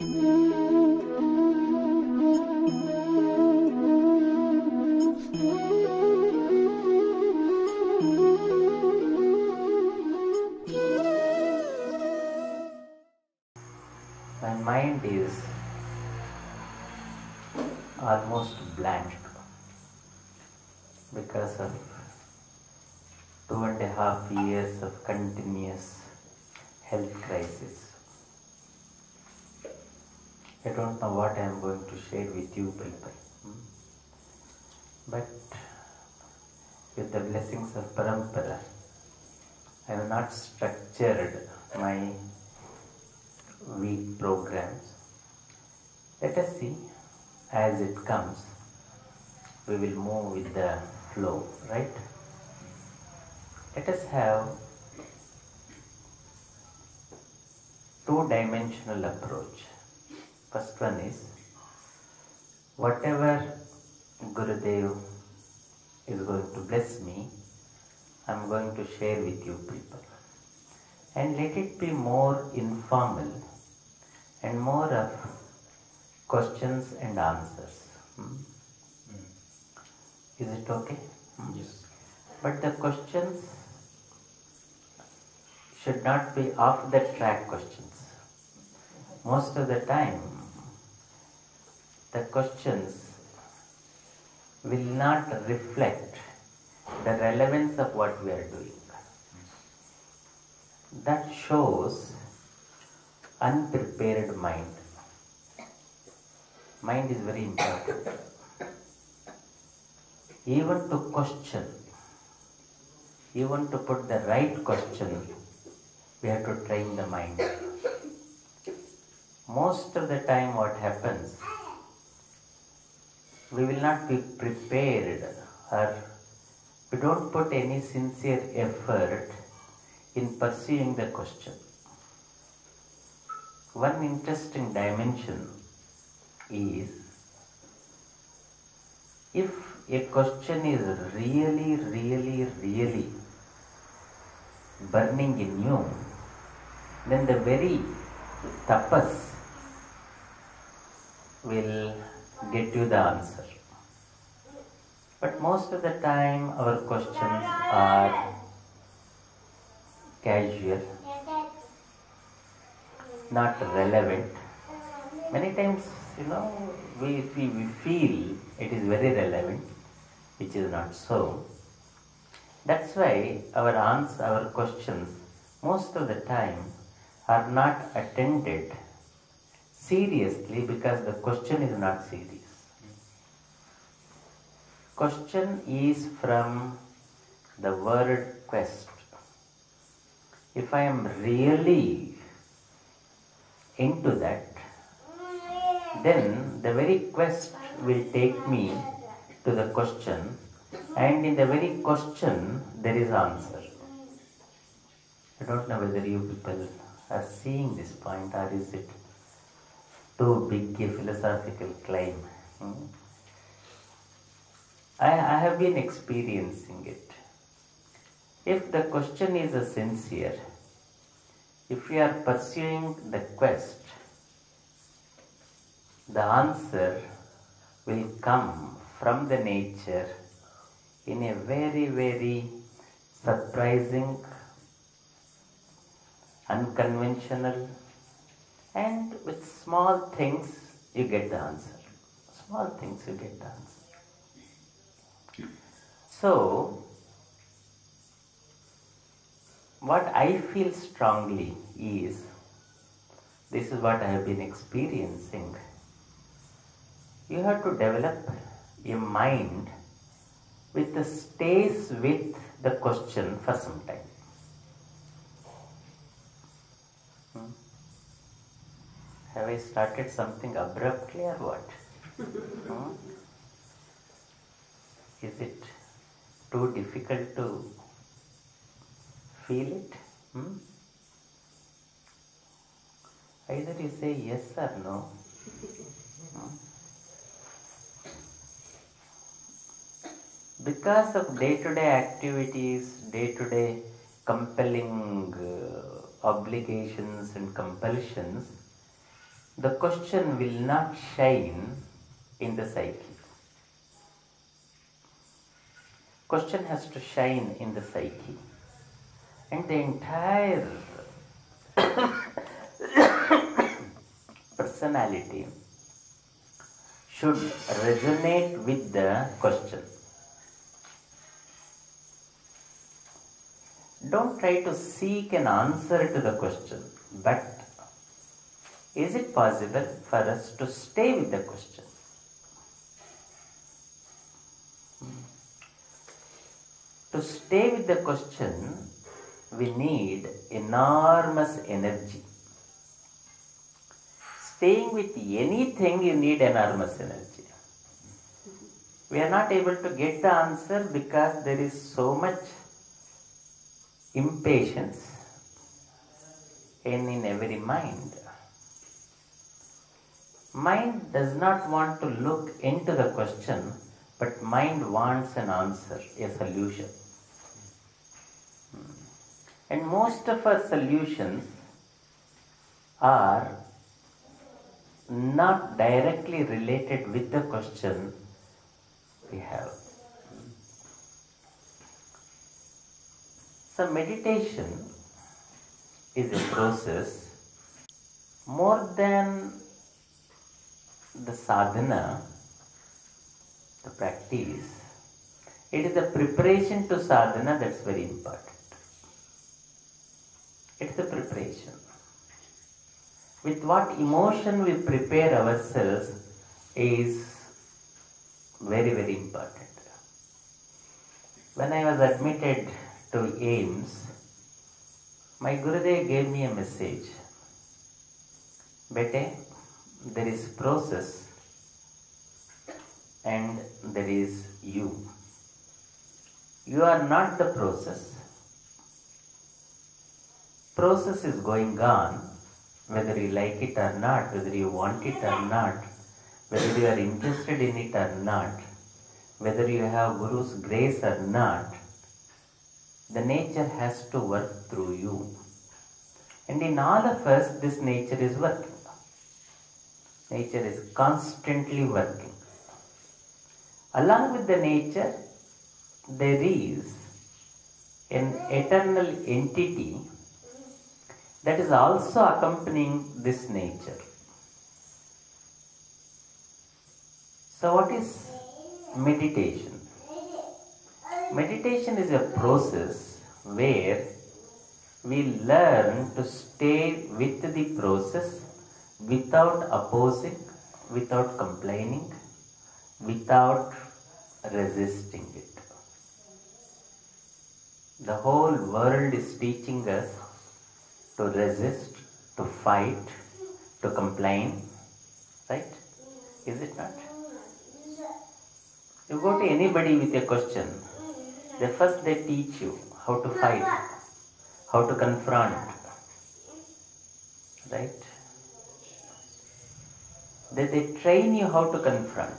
My mind is almost blank because of two and a half years of continuous health crisis. I don't know what I am going to share with you people. hmm. But with the blessings of Parampara, I have not structured my week programs. Let us see as it comes. We will move with the flow, right? Let us have two dimensional approach. First one is whatever Gurudev is going to bless me, I am going to share with you people. And let it be more informal and more of questions and answers. Hmm? Is it okay? Hmm. Yes. But the questions should not be off the track questions. Most of the time, the questions will not reflect the relevance of what we are doing. That shows unprepared mind. Mind is very important. Even to question, even to put the right question, we have to train the mind. Most of the time, what happens, we will not be prepared or we don't put any sincere effort in pursuing the question. One interesting dimension is if a question is really, really, really burning in you, then the very tapas will get you the answer. But most of the time, our questions are casual, not relevant. Many times, you know, we, we, we feel it is very relevant, which is not so. That's why our answers, our questions, most of the time are not attended seriously because the question is not serious. Question is from the word quest. If I am really into that, then the very quest will take me to the question, and in the very question, there is answer. I don't know whether you people are seeing this point or is it too big a philosophical claim. Hmm? I, I have been experiencing it. If the question is a sincere, if we are pursuing the quest, the answer will come from the nature in a very, very surprising, unconventional, and with small things you get the answer. Small things you get the answer. So, what I feel strongly is this is what I have been experiencing. You have to develop a mind which the stays with the question for some time. Have I started something abruptly or what? Hmm? Is it too difficult to feel it? Hmm? Either you say yes or no. Hmm? Because of day to day activities, day to day compelling uh, obligations and compulsions, the question will not shine in the psyche. Question has to shine in the psyche. And the entire personality should resonate with the question. Don't try to seek an answer to the question, but is it possible for us to stay with the question? Hmm. To stay with the question, we need enormous energy. Staying with anything, you need enormous energy. We are not able to get the answer because there is so much impatience in, in every mind. Mind does not want to look into the question, but mind wants an answer, a solution. Hmm. And most of our solutions are not directly related with the question we have. So, meditation is a process more than the sadhana, the practice, it is the preparation to sadhana that's very important. It's the preparation. With what emotion we prepare ourselves is very, very important. When I was admitted to AIIMS, my Gurudev gave me a message. Bete, there is process and there is you. You are not the process. Process is going on, whether you like it or not, whether you want it or not, whether you are interested in it or not, whether you have Guru's grace or not, the nature has to work through you. And in all of us, this nature is working. Nature is constantly working. Along with the nature, there is an eternal entity that is also accompanying this nature. So, what is meditation? Meditation is a process where we learn to stay with the process without opposing, without complaining, without resisting it. The whole world is teaching us to resist, to fight, to complain, right? Is it not? You go to anybody with a question, they first they teach you how to fight, how to confront, right? They, they train you how to confront.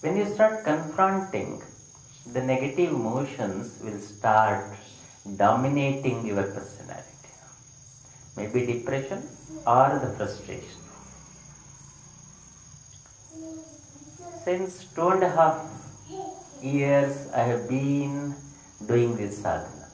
When you start confronting, the negative emotions will start dominating your personality. Maybe depression or the frustration. Since two and a half years, I have been doing this sadhana.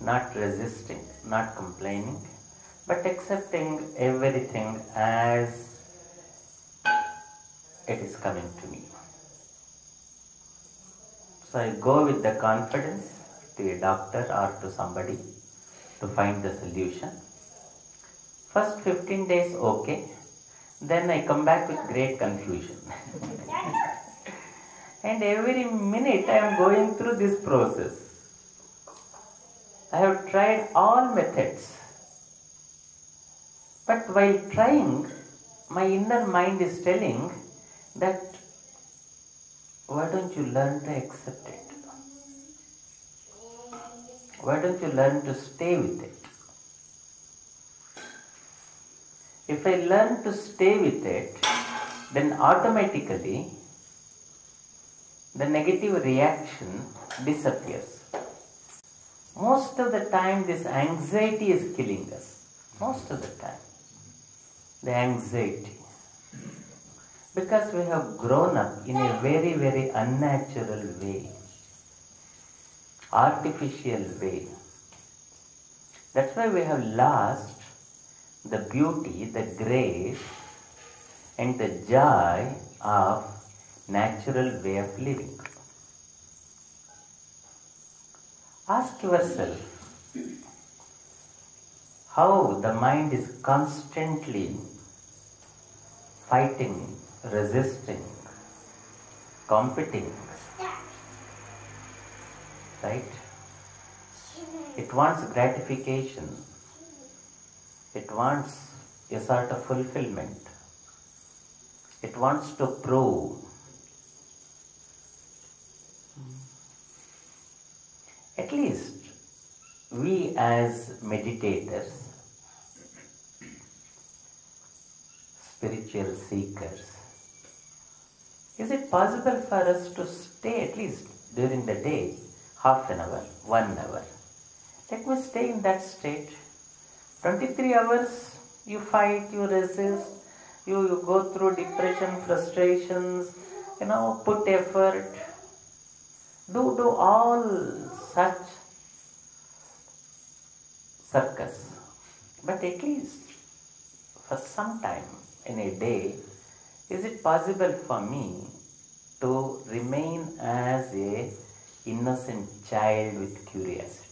Not resisting, not complaining, but accepting everything as it is coming to me. So I go with the confidence to a doctor or to somebody to find the solution. First 15 days, okay. Then I come back with great confusion. and every minute I am going through this process. I have tried all methods. But while trying, my inner mind is telling that why don't you learn to accept it? Why don't you learn to stay with it? If I learn to stay with it, then automatically the negative reaction disappears. Most of the time, this anxiety is killing us. Most of the time. The anxiety. Because we have grown up in a very, very unnatural way, artificial way. That's why we have lost the beauty, the grace, and the joy of natural way of living. Ask yourself how the mind is constantly fighting, resisting, competing, right? It wants gratification. It wants a sort of fulfillment. It wants to prove. At least we as meditators, spiritual seekers, is it possible for us to stay at least during the day half an hour, one hour? Let me stay in that state. 23 hours you fight, you resist, you, you go through depression, frustrations, you know, put effort. Do do all such circus. But at least for some time in a day, is it possible for me to remain as a innocent child with curiosity?